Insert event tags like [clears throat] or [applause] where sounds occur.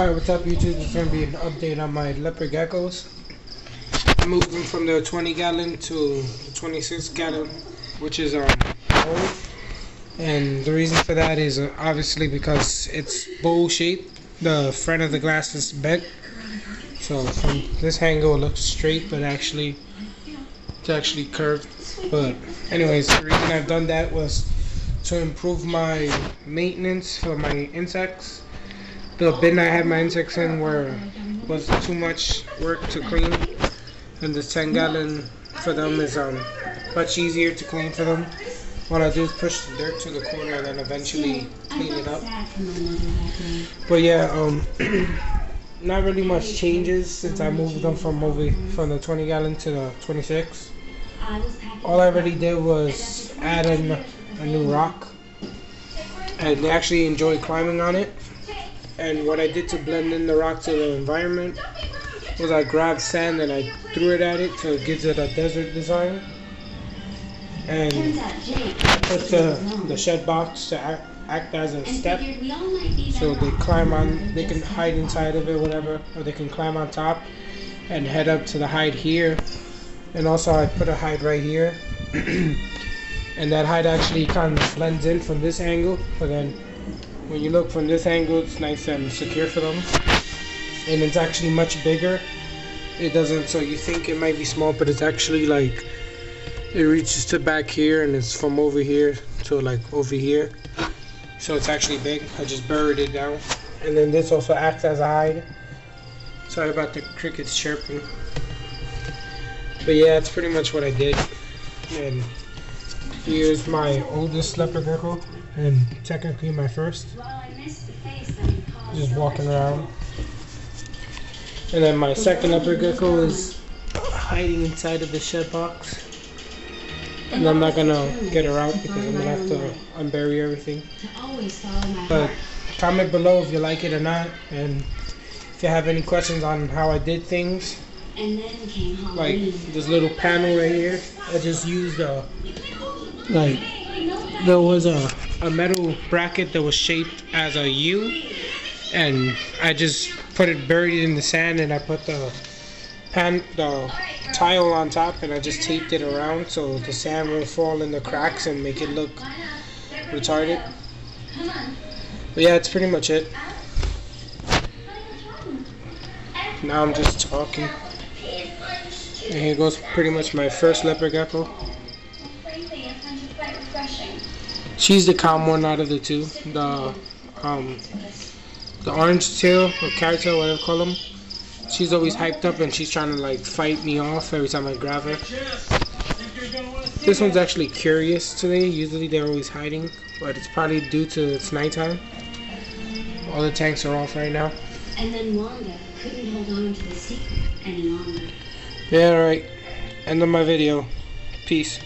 Alright, what's up YouTube? Is going to be an update on my leopard geckos. I moved them from the 20 gallon to the 26 gallon, which is um old. And the reason for that is uh, obviously because it's bowl shaped. The front of the glass is bent. So from this angle it looks straight, but actually it's actually curved. But anyways, the reason I've done that was to improve my maintenance for my insects the bin I had my insects in was too much work to clean, and the 10 gallon for them is um much easier to clean for them. What I do is push the dirt to the corner and then eventually clean it up. But yeah, um, [clears throat] not really much changes since I moved them from over from the 20 gallon to the 26. All I really did was add in a new rock, and actually enjoy climbing on it and what I did to blend in the rock to the environment was I grabbed sand and I threw it at it to give it a desert design. And I put the, the shed box to act, act as a step. So they climb on, they can hide inside of it, whatever, or they can climb on top and head up to the hide here. And also I put a hide right here. [clears throat] and that hide actually kind of blends in from this angle, but then when you look from this angle it's nice and secure for them. And it's actually much bigger. It doesn't so you think it might be small but it's actually like it reaches to back here and it's from over here to like over here. So it's actually big. I just buried it down. And then this also acts as a hide. Sorry about the crickets chirping. But yeah that's pretty much what I did. And here's my oldest leopard gecko and technically my first. Just walking around. And then my second leopard gecko is hiding inside of the shed box. And I'm not gonna get her out because I'm gonna have to unbury everything. But comment below if you like it or not, and if you have any questions on how I did things. Like this little panel right here, I just used a like there was a a metal bracket that was shaped as a U and I just put it buried in the sand and I put the pan the tile on top and I just taped it around so the sand won't fall in the cracks and make it look retarded. But yeah, that's pretty much it. Now I'm just talking. And here goes pretty much my first leopard gecko. She's the calm one out of the two. The um, the orange tail or carrot tail, whatever you call them. She's always hyped up and she's trying to like fight me off every time I grab her. This one's actually curious today. Usually they're always hiding, but it's probably due to it's nighttime. All the tanks are off right now. And then Wanda couldn't hold on to the secret any longer. Yeah, alright. End of my video. Peace.